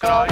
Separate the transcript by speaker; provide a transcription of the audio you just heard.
Speaker 1: Go,